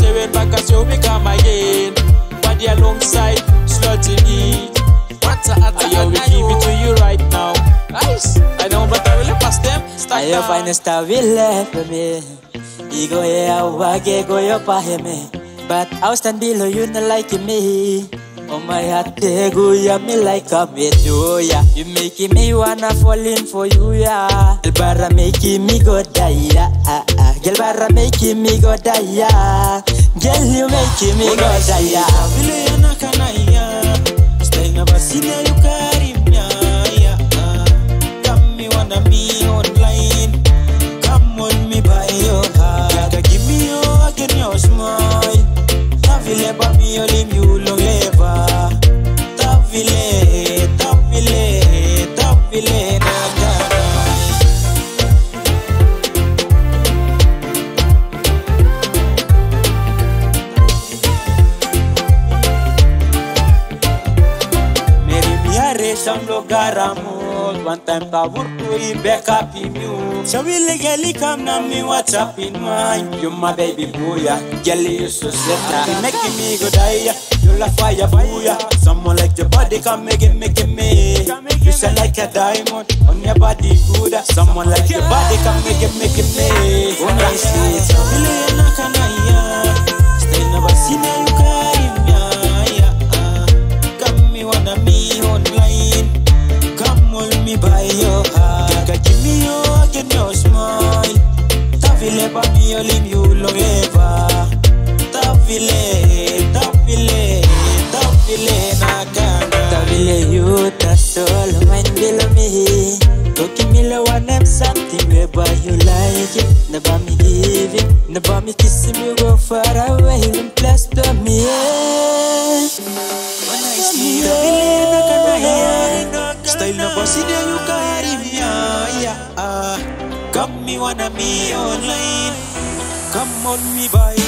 going back as you become again. Body alongside, Slodzii Bee. What's a atta, I will give it to you right now. Nice. I know, but I will pass them. Ayo now. finest I will left me. Igo ya wage go yo paheme. But I'll stand below you not like me. Oh my heart they go ya me like a me do ya. You making me wanna fall in for you ya. Girl bara making me go die ya. Ah, ah. Girl barra making me go die. Girl you making me go die ya. vile yanakanaya staina basile yukarimya ya come me wanna be online. Come on me by your heart. Give me your again your smile. Tavile ba babi olim you long leva ta Shamlo Garamo One time up in you So we legally come now me what's up in mine You my baby booya Jelly you so set You making me go die You like fire booya Someone like your body come make it make it me. You shine like a diamond On your body good. Someone like your body come make it make it me. Oh nice Vile yanakanaya Stay never seen you karimya yeah, uh. Come me olim you long ever Tavile, tavile, tavile na kana Tabile you that's all mine below me. Me and them something whereby you like it. Never me give it Never me kiss him you go far away And plus to me. Yeah. Tavile na kana ya Style na bossy na you yeah, ah. Come me wanna me online Come on me by